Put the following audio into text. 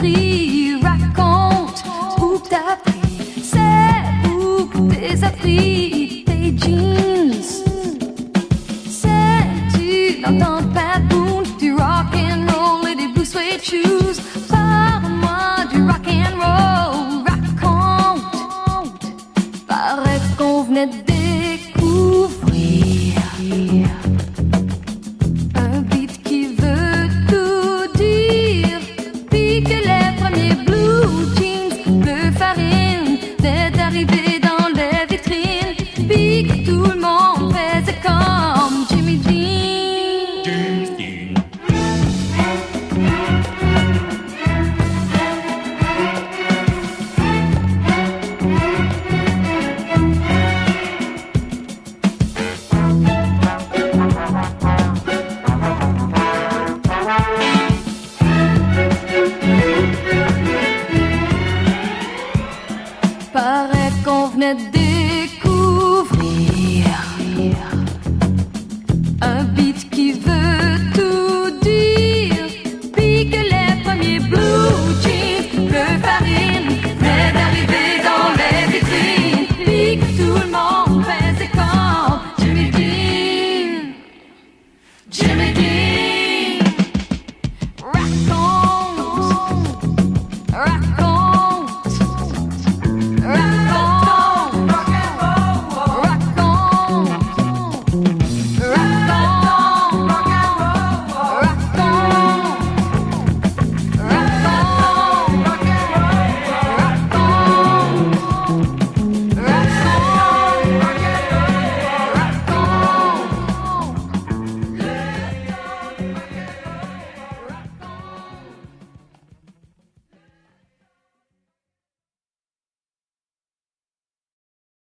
pris, raconte C'est où tes tes jeans. C'est-tu dans ton rock and roll et des suede shoes. Parle-moi du rock and roll, raconte. Paraît qu'on venait découvrir. Paraît qu'on venait de